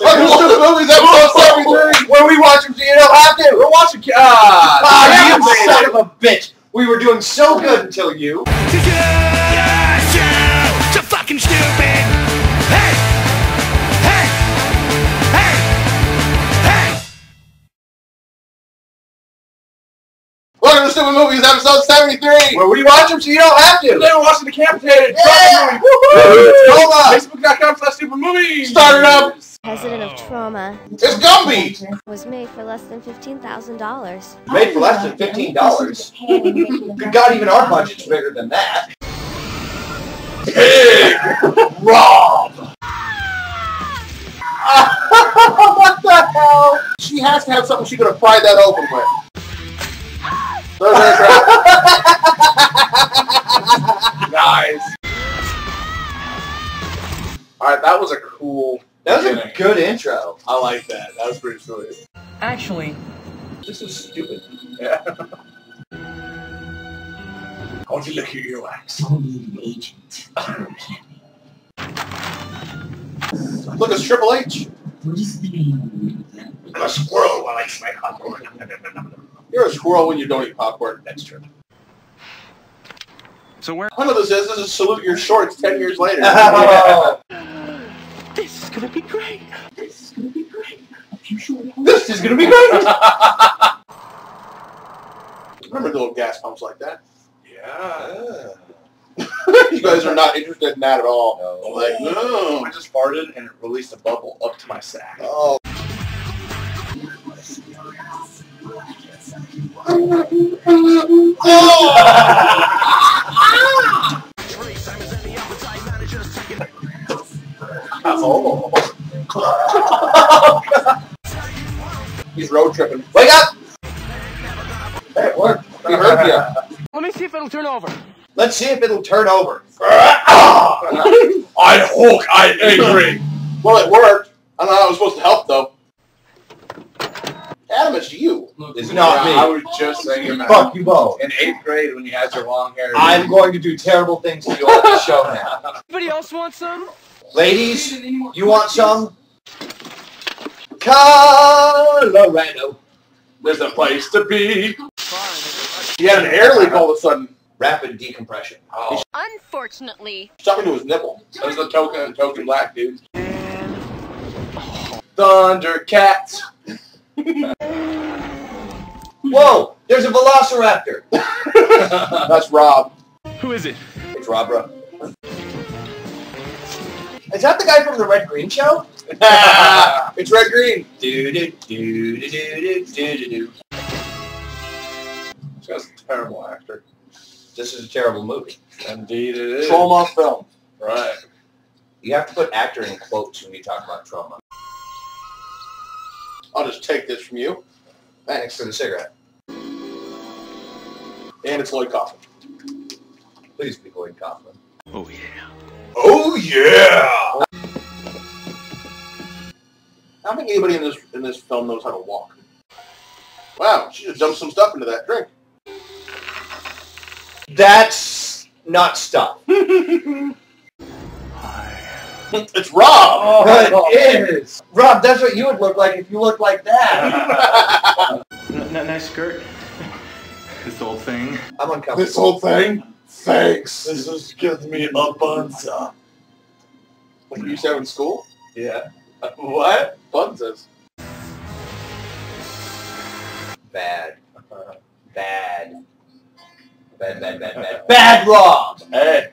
Welcome to the movies episode 73. Where we watch them so you don't have to. We're watching. Uh, Ah, you Animated. son of a bitch. We were doing so good until you. So fucking stupid. Hey! Hey! Hey! Hey! Welcome to Stupid Movies episode 73. Where we watch them so you don't have Today to. we're watching Decampitated. Yeah. Woohoo! Troma. Facebook.com slash Stupid Movies. Start it up. President of Troma It's Gumby. was made for less than $15,000. Made for less than fifteen dollars. Good God, even our budget's bigger than that. Pig. Rob. what the hell? She has to have something she could have pried that open with. There's her trap. nice. Alright, that was a cool. That was a good intro. I like that. That was pretty sweet. Actually, This is stupid. Yeah. I want you to look at your wax. I'm an agent. Look, it's Triple H. I'm a squirrel while I eat my popcorn. You're a squirrel when you don't eat popcorn. That's true. so where? I know this is. This is salute your shorts ten years later. Oh, This is gonna be great. this is gonna be great. A few short. This is gonna be great! Remember the little gas pumps like that? Yeah. you guys are not interested in that at all. No. Like, no. Mm. I just farted and it released a bubble up to my sack. Oh. Oh. He's road tripping. Wake up! Hey, it worked. He heard you. Let me see if it'll turn over. Let's see if it'll turn over. I Hulk, I angry. Well, it worked. I don't know how it was supposed to help, though. Adam, it's you. It's not me. I was just saying that. Fuck you both. In eighth grade when you had your long hair. I'm going to do terrible things to you on the show now. Anybody else want some? Ladies, you want some? Colorado. There's a place to be. He had an air leak all of a sudden. Rapid decompression. Oh, Unfortunately, Talking to his nipple. that was the token token black dude. Thundercats. Whoa! There's a velociraptor. That's Rob. Who is it? It's Robra. Is that the guy from the Red Green Show? it's Red Green. Do do do do do do do do. This guy's a terrible actor. This is a terrible movie. Indeed it is. Troma film. Right. You have to put actor in quotes when you talk about Troma. I'll just take this from you. Thanks for the cigarette. And it's Lloyd Kaufman. Please be Lloyd Kaufman. Oh yeah. Oh yeah. I don't think anybody in this in this film knows how to walk. Wow, she just dumped some stuff into that drink. That's not stuff. It's Rob. Oh, it is. Rob, that's what you would look like if you looked like that. N- n- nice skirt. this old thing. I'm uncomfortable. This whole thing. Thanks. This just gives me a bunza. Like you used to have in school? Yeah. What? Bunzes. Bad. Bad. Bad, bad, bad, bad. Bad Rob! Hey.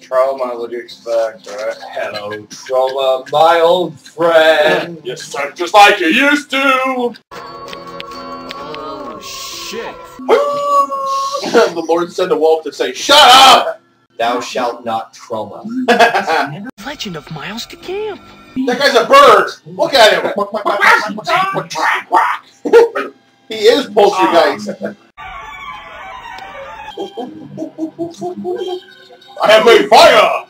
Troma. What do you expect, right? Hello, Troma, my old friend. You suck just like you used to. the Lord said to Wolf to say, "Shut up." Thou shalt not Troma. that Legend of Miles DeCamp. That guy's a bird. Look at him. he is poltergeist. I have made fire.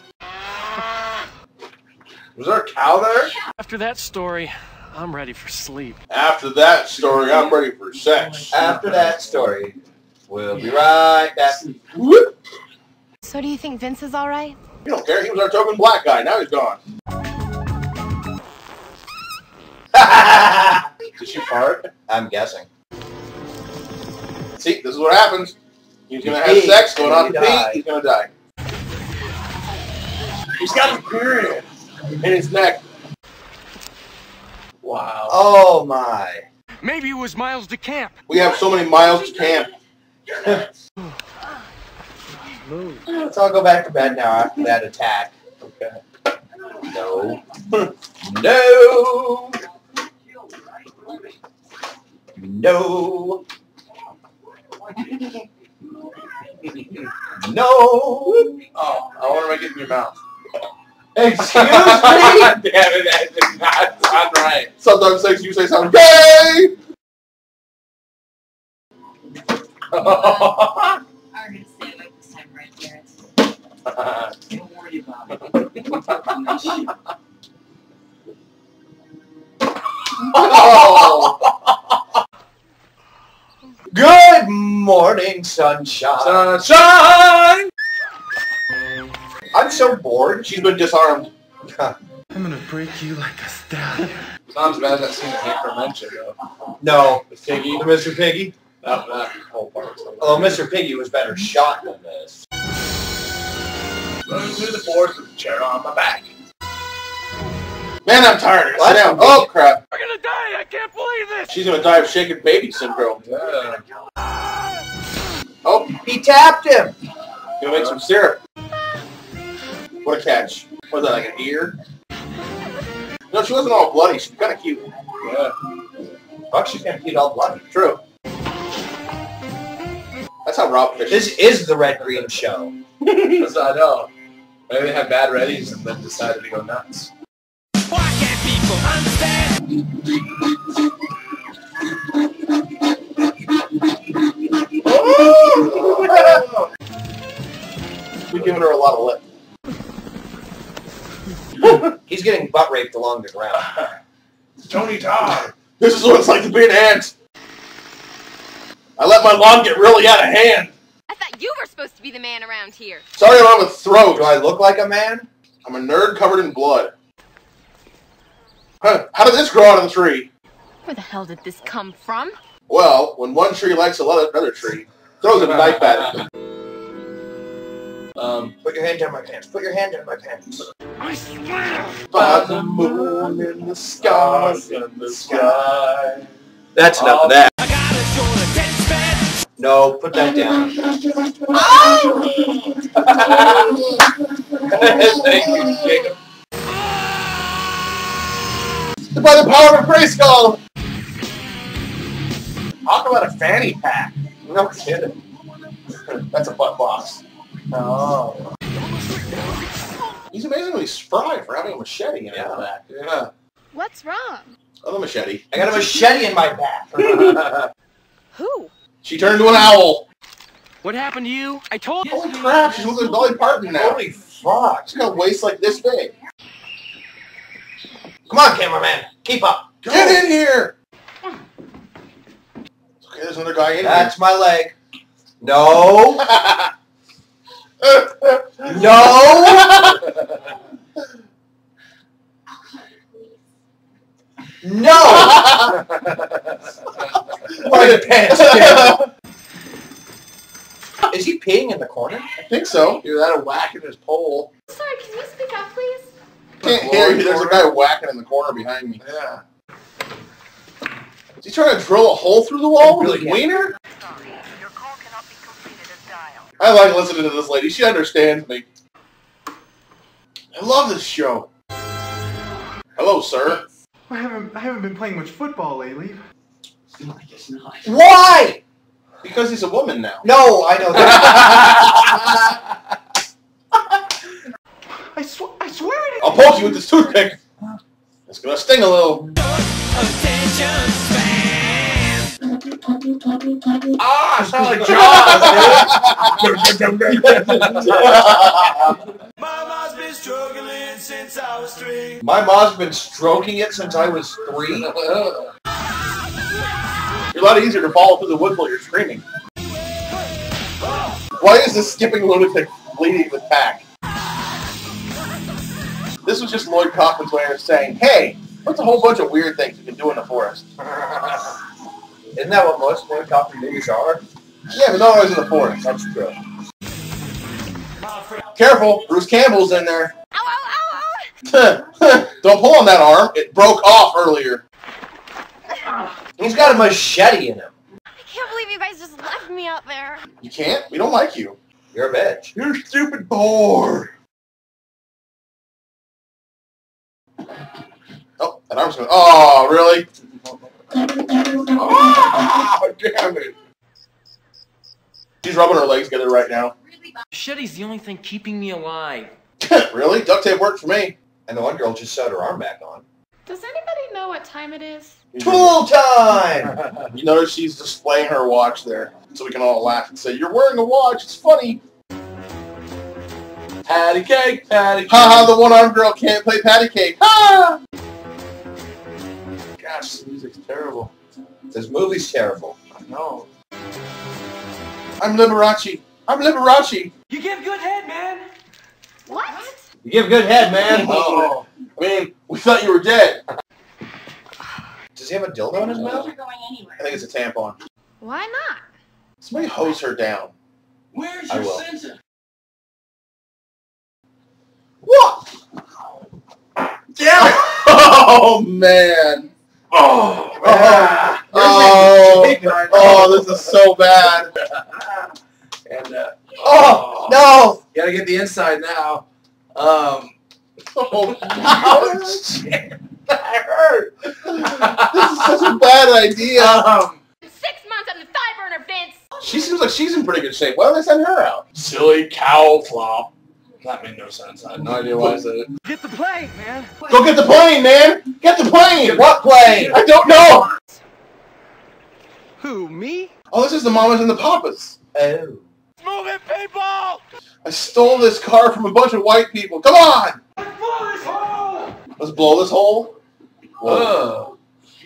Was there a cow there? After that story, I'm ready for sleep. After that story, I'm ready for sex. After that story, we'll be right back. so do you think Vince is all right? You don't care. He was our token black guy. Now he's gone. Did she fart? I'm guessing. See, this is what happens. He's gonna have sex, going on you to die. pee, he's gonna die. He's got his period in his neck. Wow. Oh my. Maybe it was Miles DeCamp. We have so many miles to camp. Let's all go back to bed now after that attack. Okay. No. no. No. No. Oh, I want to make it in your mouth. Excuse me. Damn it, that did not sound right. Sometimes things you say sound gay. Are gonna stay awake this time, right, Garrett? Don't worry about it. We can work on shit. oh, Good morning, sunshine. sunshine. I'm so bored. She's been disarmed. I'm gonna break you like a stallion. Sounds bad that scene in Necromentia though. No. The Piggy. The Mr. Piggy? That, that whole part. Oh, Mr. Piggy was better shot than this. Running through the forest with a chair on my back. Man, I'm tired. Well, Sit that's down. convenient. Oh crap. We're gonna die. I can't believe this. She's gonna die of shaken baby syndrome. Yeah. Oh, He tapped him. gonna make some syrup. What a catch. Was that like an ear? No, she wasn't all bloody. She's kind of cute. Yeah, Fuck, she's gonna get all bloody. true. That's how Rob Fish. This is the Red Green Show. That's I know. Maybe they had bad readies and then decided to go nuts. We're giving her a lot of lip. He's getting butt raped along the ground. Tony Todd. This is what it's like to be an ant. I let my lawn get really out of hand. I thought you were supposed to be the man around here. Sorry I don't have a throat. Do I look like a man? I'm a nerd covered in blood. Huh, how did this grow out of the tree? Where the hell did this come from? Well, when one tree likes another tree, throws a knife at it. Um, Put your hand down my pants. Put your hand down my pants. I swear. by the moon in the stars in the sky. That's enough of that. No, put that down. Thank you, Jacob. By the power of Grayskull! Talk about a fanny pack. No kidding. That's a butt box. Oh. He's amazingly spry for having a machete in his Yeah. back. Yeah. What's wrong? Oh, a machete. I got a machete in my back. Who? She turned into an owl. What happened to you? I told you. Holy crap, she's looking like Dolly Parton now. Holy fuck. She's got a waist like this big. Come on, cameraman. Keep up. Get in here! Okay, there's another guy in here. That's my leg. No. here. No. No. my pants. Is he peeing in the corner? I think so. Either that a whack in his pole. Sorry, can you speak up, please? Can't hear you. There's a guy whacking in the corner behind me. Yeah. Is he trying to drill a hole through the wall with Really his can't. wiener? I like listening to this lady. She understands me. I love this show. Hello, sir. I haven't I haven't been playing much football lately. I guess not. Why? Because he's a woman now. No, I know that. I swear I swear it I'll poke you with this toothpick. It's gonna sting a little. ah, I sound like Jaws, dude. My mom's been struggling since I was three. My mom's been stroking it since I was three. You're a lot easier to follow through the woods while you're screaming. Why is this skipping lunatic bleeding with pack? This was just Lloyd Kaufman's way of saying, hey, What's a whole bunch of weird things you can do in the forest? Isn't that what most helicopter movies are? Yeah, but not always in the forest. That's true. Careful, Bruce Campbell's in there. Ow, ow, ow! Don't pull on that arm. It broke off earlier. He's got a machete in him. I can't believe you guys just left me out there. You can't? We don't like you. You're a bitch. You're stupid bored. Oh, that arm's going. Oh, really? Oh, damn it. She's rubbing her legs together right now. Machete's the only thing keeping me alive. really? Duct tape worked for me. And the one girl just sewed her arm back on. Does anybody know what time it is? Tool time! You notice she's displaying her watch there, so we can all laugh and say, "You're wearing a watch. It's funny." Patty cake, patty cake. Ha ha! The one-armed girl can't play patty cake. Ha! Gosh, this music's terrible. This movie's terrible. I know. I'm Liberace. I'm Liberace. You give good head, man. What? You give good head, man. Oh, I mean, we thought you were dead. Does he have a dildo in his mouth? You're going anywhere. I think it's a tampon. Why not? Somebody hose her down. Where's I your will. center? What? Damn it! Oh man! Oh, Oh, oh, oh, this is so bad. and uh, Oh, no! you gotta get the inside now. Um, Oh, oh shit, that hurt. this is such a bad idea. um, Six months on the thigh burner, Vince. She seems like she's in pretty good shape. Why don't they send her out? silly cow flop. That made no sense. I had no idea why I said it. Get the plane, man. Go get the plane, man! Get the plane! What plane? I don't know! Who, me? Oh, this is the mamas and the papas. Oh. Move it, people! I stole this car from a bunch of white people. Come on! Let's Blow this hole! Let's blow this hole. Whoa.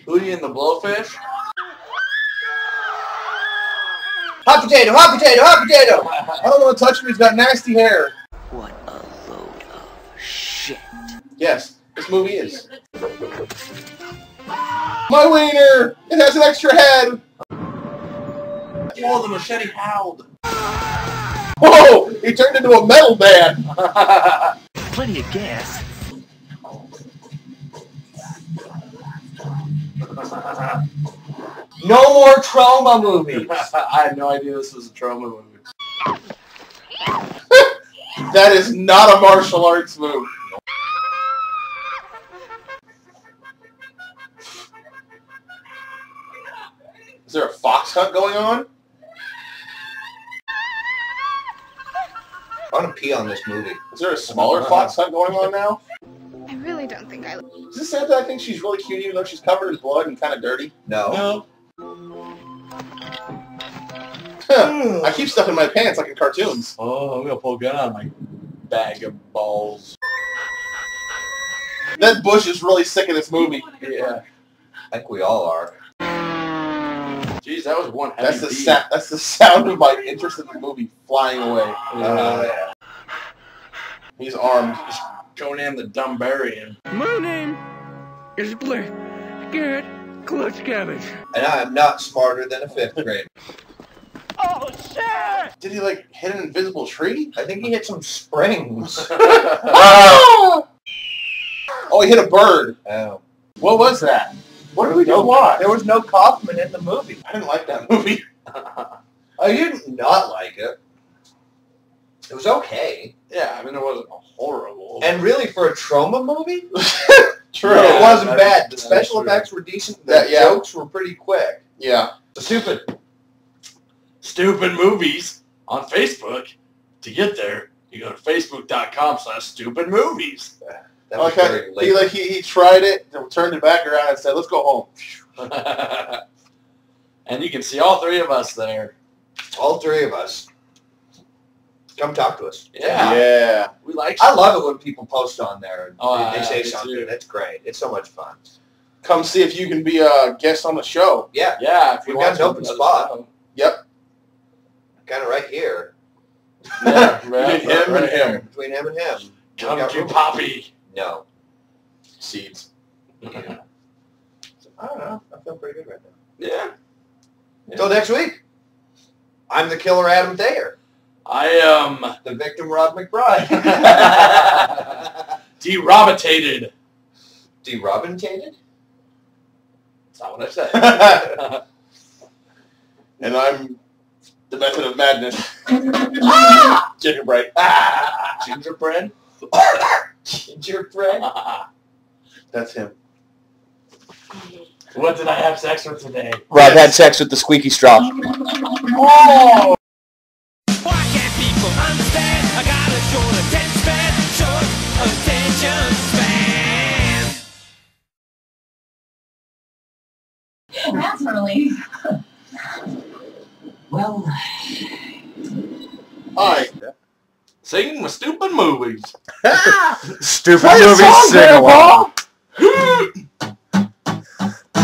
Hootie and the Blowfish? Hot potato, hot potato, hot potato! I don't want to touch him. He's got nasty hair. What a load of shit. Yes, this movie is. My wiener! It has an extra head! Whoa, the machete howled. Whoa! He turned into a metal man! Plenty of gas. No more Troma movies. I had no idea this was a Troma movie. That is not a martial arts move. Is there a fox hunt going on? I want to pee on this movie. Is there a smaller fox hunt going on now? I really don't think I. Is this Santa? I think she's really cute even though she's covered in blood and kind of dirty. No. Huh. I keep stuff in my pants like in cartoons. Oh, I'm gonna pull a gun out of my bag of balls. That Bush is really sick in this movie. Yeah. I think we all are. Jeez, that was one heavy That's the beat. That's the sound of my interest in the movie flying away. Uh, He's armed. Conan the Dumbarian. My name is Blair Garrett Clutch Cabbage. and I am not smarter than a fifth grade. Oh, shit! Did he like hit an invisible tree? I think he hit some springs. Ah! Oh, he hit a bird. Oh. What was that? What did we just watch? There was no Kaufman in the movie. I didn't like that movie. I didn't not like it. It was okay. Yeah, I mean, it wasn't horrible. And really, for a Troma movie, True. Yeah, it wasn't bad. The special effects were decent. The Yeah, yeah. jokes were pretty quick. Yeah. Stupid. stupid movies on Facebook. To get there, you go to facebook.com slash stupid movies. That was Okay. He like he, he tried it, turned it back around, and said, "Let's go home." and you can see all three of us there. All three of us. Come talk to us. Yeah. Yeah. We like I love it when people post on there and Oh, they, they say something. too. It's great. It's so much fun. Come see if you can be a guest on the show. Yeah, Yeah, if you We've got want an open to, let us spot. Yep. kind of right here Yeah, Between him right, and right. him. between him and him. Come to. Poppy. No. Seeds. Yeah. I don't know. I feel pretty good right now. Yeah. Until next week. I'm the killer Adam Thayer. I am The victim Rob McBride. derobitated. Derobintated? That's not what I said. And I'm the method of madness. Gingerbread. Gingerbread. Gingerbread? That's him. what did I have sex with today? Rob had sex with the squeaky straw. Oh! Why can't people understand? I got a short attention span, short attention span. Naturally. well, Hi. Singing with stupid movies. Stupid Play a movie song, sing along.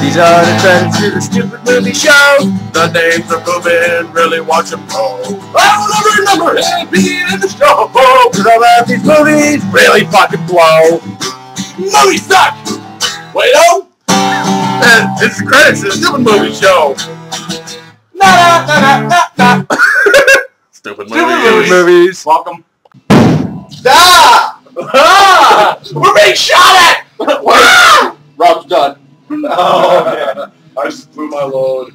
These are the credits to the stupid movie show. The names are moving, really watch them go. I'll never remember being in the show. Cause all of these movies really fucking blow. Movies suck! Wait, oh! And it's the credits to the stupid movie show. Na na na na na na. Stupid Stupid movie. movies. Welcome. Stop! Ah! We're being shot oh, man. I just blew my load.